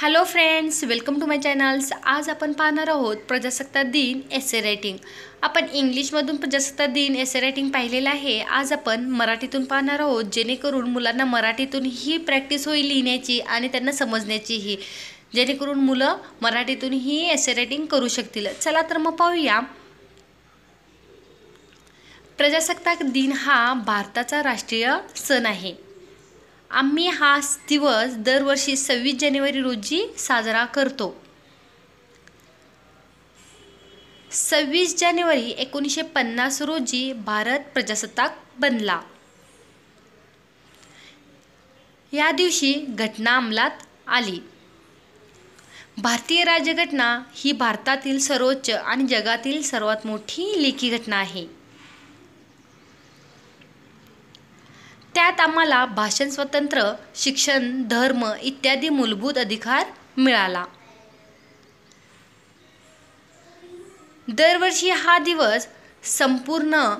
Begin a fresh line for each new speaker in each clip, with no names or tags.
Hello friends welcome to my channels आज आपण पाहणार आहोत प्रजासत्ताक दिन एसे रायटिंग आपण इंग्लिशमधून प्रजासत्ताक दिन एसे रायटिंग पाहिलेलं आहे. आज आपण मराठीतून पाहणार आहोत जेणेकरून मुलांना मराठीतून ही प्रॅक्टिस होईल लिहिण्याची आणि त्यांना समजण्याचीही. जेणेकरून मुलं मराठीतूनही एसे रायटिंग करू शकतील. चला तर मग पाहूया. प्रजासत्ताक दिन हा भारताचा राष्ट्रीय सण आहे. आम्ही हा दिवस दरवर्षी सव्वीस जानेवारी रोजी साजरा करतो. सव्वीस जानेवारी एकोणीसशे पन्नास रोजी भारत प्रजासत्ताक बनला. या दिवशी घटना अंमलात आली. भारतीय राज्यघटना ही भारतातील सर्वोच्च आणि जगातील सर्वात मोठी लेखी घटना आहे. त्यात आम्हाला भाषण स्वतंत्र शिक्षण धर्म इत्यादी मूलभूत अधिकार मिळाला. दरवर्षी हा दिवस संपूर्ण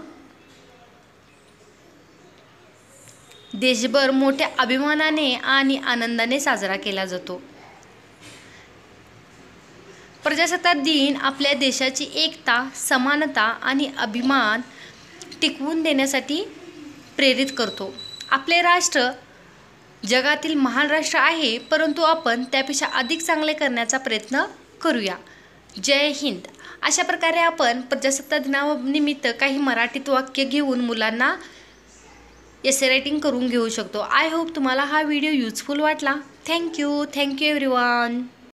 देशभर मोठ्या अभिमानाने आणि आनंदाने साजरा केला जातो. प्रजासत्ताक दिन आपल्या देशाची एकता समानता आणि अभिमान टिकवून देण्यासाठी प्रेरित करतो. आपले राष्ट्र जगातील महान राष्ट्र आहे परंतु आपण त्यापेक्षा अधिक चांगले करण्याचा प्रयत्न करूया. जय हिंद. अशा प्रकारे आपण प्रजासत्ताक दिनानिमित्त काही मराठीत वाक्य घेऊन मुलांना एसे रायटिंग करून घेऊ शकतो. आय होप तुम्हाला हा व्हिडिओ युजफुल वाटला. Thank you thank you everyone